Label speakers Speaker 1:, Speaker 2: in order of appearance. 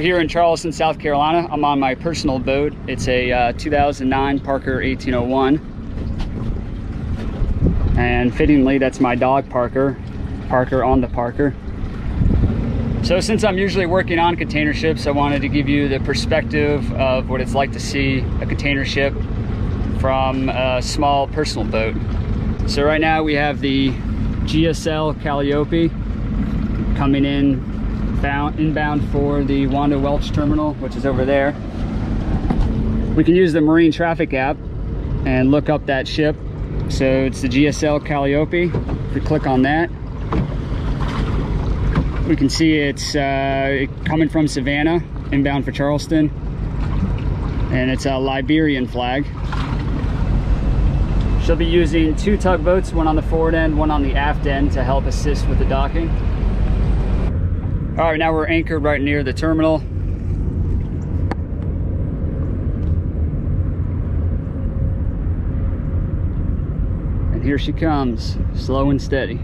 Speaker 1: here in Charleston, South Carolina. I'm on my personal boat. It's a uh, 2009 Parker 1801. And fittingly, that's my dog Parker. Parker on the Parker. So since I'm usually working on container ships, I wanted to give you the perspective of what it's like to see a container ship from a small personal boat. So right now we have the GSL Calliope coming in bound, inbound for the Wando Welch terminal, which is over there. We can use the marine traffic app and look up that ship. So it's the GSL Calliope. If we click on that, we can see it's uh, coming from Savannah, inbound for Charleston. And it's a Liberian flag. She'll be using two tugboats, one on the forward end, one on the aft end to help assist with the docking. All right, now we're anchored right near the terminal. And here she comes, slow and steady.